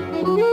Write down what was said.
Thank you.